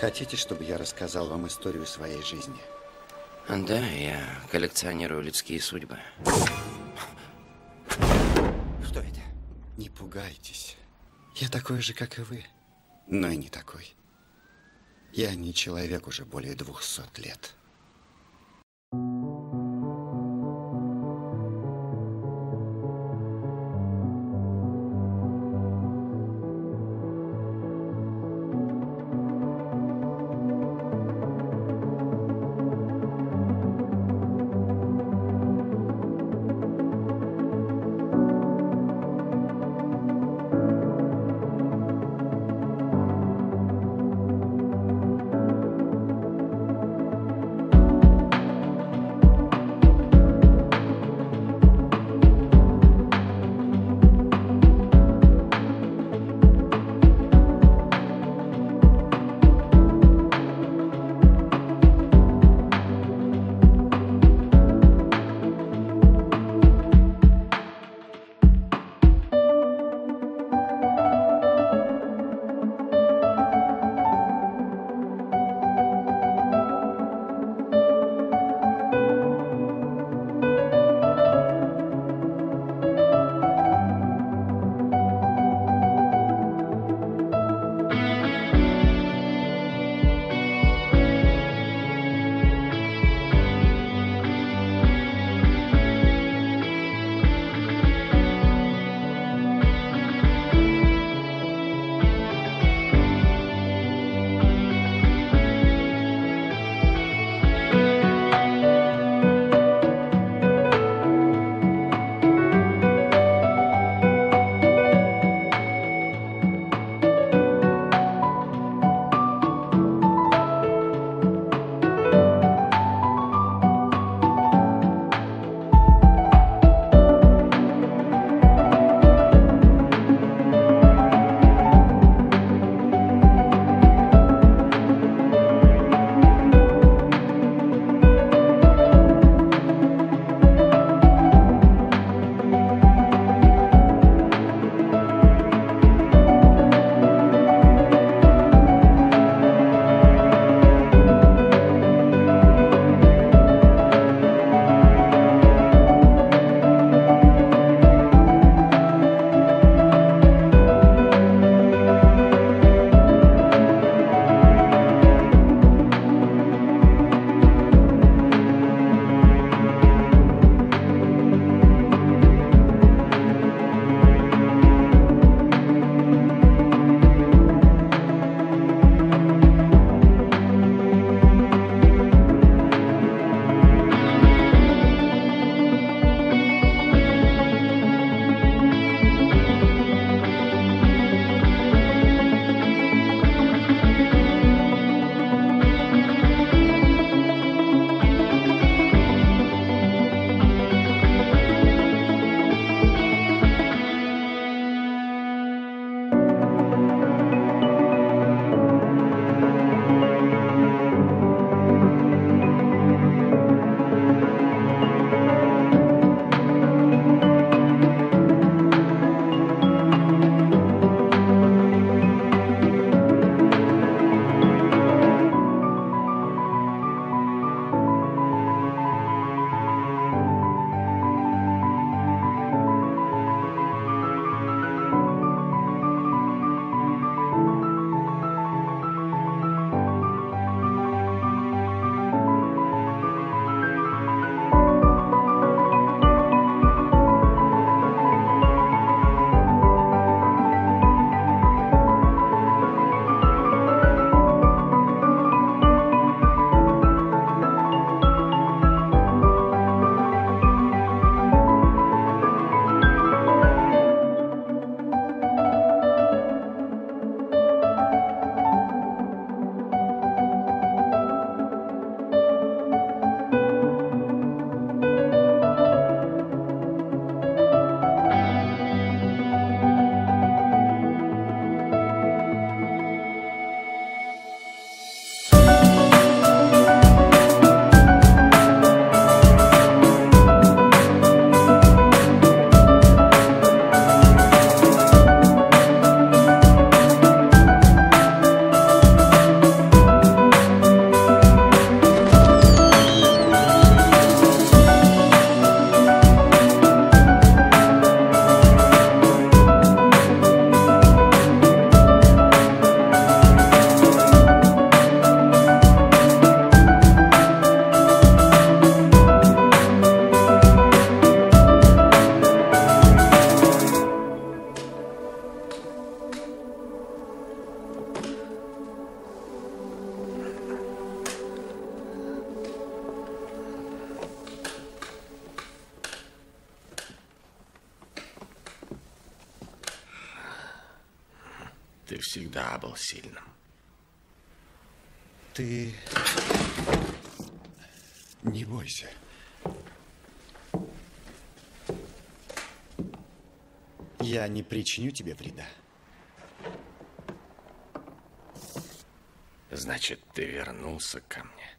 Хотите, чтобы я рассказал вам историю своей жизни? Да, я коллекционирую людские судьбы. Что это? Не пугайтесь. Я такой же, как и вы. Но и не такой. Я не человек уже более двухсот лет. Ты всегда был сильным. Ты не бойся. Я не причиню тебе вреда. Значит, ты вернулся ко мне.